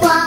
Qua